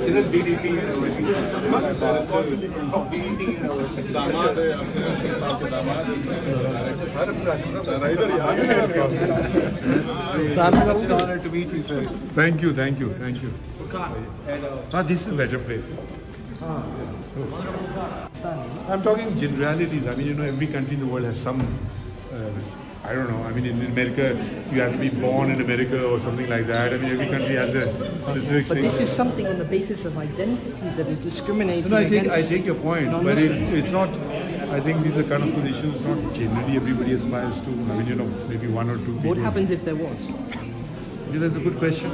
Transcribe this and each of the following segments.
कैसे इधर BDP thank you thank you thank you हाँ this is better place I'm talking generalities. I mean, you know, every country in the world has some. Uh, I don't know. I mean, in America, you have to be born in America or something like that. I mean, every country has a specific But thing. this is something on the basis of identity that is discriminating No, I take I take your point, but it's it's not. I think these are kind of positions not generally everybody aspires to. I mean, you know, maybe one or two people. What happens if there was? Yeah, that's a good question.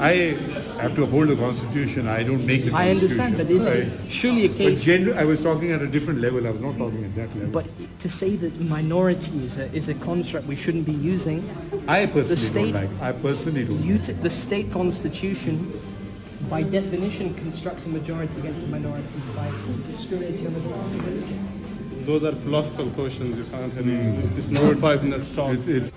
I have to uphold the constitution. I don't make the I constitution. understand, but is Right. surely a But case? I was talking at a different level. I was not talking at that level. But to say that minority is a, is a construct we shouldn't be using, I personally state- don't like. I personally don't. you t- the state constitution, by definition, constructs a majority against a minority by discriminating on the basis Those are philosophical questions. You can't really. It's not a five minutes talk. It's, it's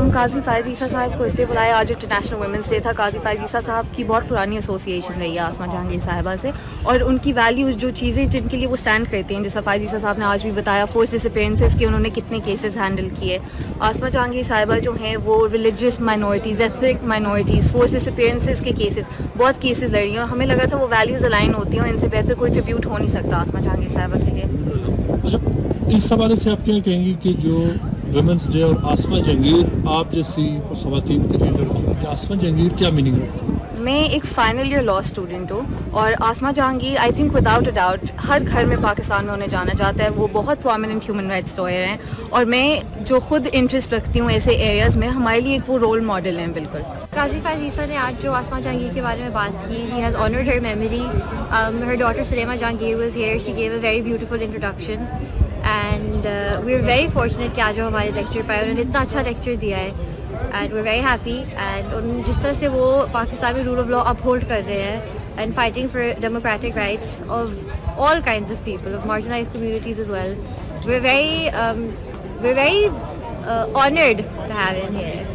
हम काजी फायज साहब को इसलिए बुलाया, आज international women's day था। काजी फायज ईसा साहब की बहुत पुरानी एसोसिएशन रही है आसमा जहांगीर साहिबा से। और उनकी वैल्यूज़ जो चीज़ें जिनके लिए वो स्टैंड करती हैं, जैसा फायज ईसा साहब ने आज भी बताया फोर्स डिसअपेरेंसेस के उन्होंने कितने केसेस हैंडल किए। आसमा जहांगीर साहिबा जो हैं, वो religious minorities ethnic minorities forced disappearances के केसेस बहुत केसेस लड़ रही हैं। और हमें लगा था वो वैल्यूज़ अलाइन होती हैं और इनसे बेहतर कोई ट्रिब्यूट हो नहीं सकता आसमा जहांगीर साहिबा के लिए। अच्छा इस हवाले से आप क्या कहेंगी कि जो वुमेंस डे और आसमा जहांगीर आप जैसी खातन के की आसमा जहांगीर क्या मीनिंग है? मैं एक फाइनल ईयर लॉ स्टूडेंट हूँ और Asma Jahangir I think without a doubt हर घर में पाकिस्तान में उन्हें जाना जाता है। वो बहुत प्रोमिनेंट ह्यूमन राइट्स लॉयर हैं और मैं जो खुद इंटरेस्ट रखती हूँ ऐसे एरियाज़ में हमारे लिए एक वो रोल मॉडल हैं बिल्कुल। काजी फायज ईसा ने आज जो आसमा जहांगीर के बारे में बात की he has honoured her memory her daughter Salima Jahangir was here she gave a very beautiful introduction and we are very fortunate कि आज वो हमारे लेक्चर पाए उन्होंने इतना अच्छा लेक्चर दिया है and we are very happy and उन जिस तरह से वो Pakistan rule of law uphold कर रहे हैं and fighting for democratic rights of all kind of people of marginalize communities is well we very very uh, honored to have him here.